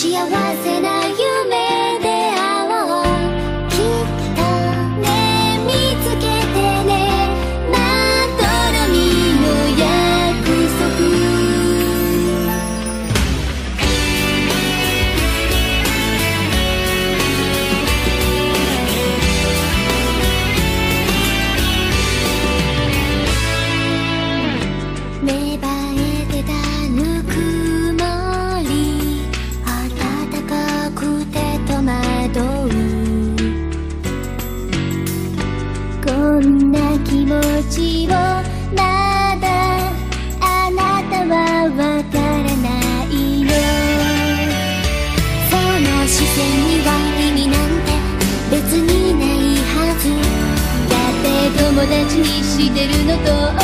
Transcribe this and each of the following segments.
幸せな持ちをまだあなたはわからないの。その視線には意味なんて別にないはず。だって友達にしてるのと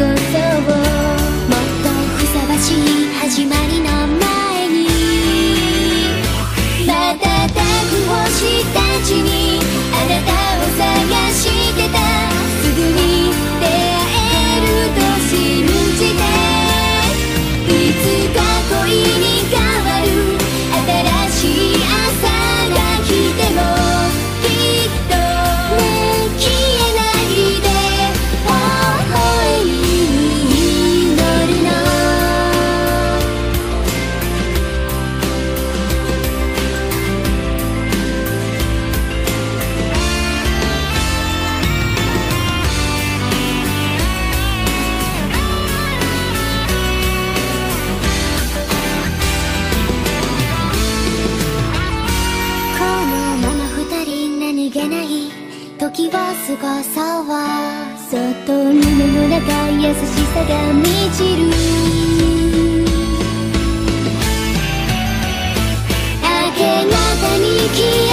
もっとふさわしい始まりの前にまた瞬く星たちにあなたを探し高さはそっと胸の中優しさが満ちる。明け方に消え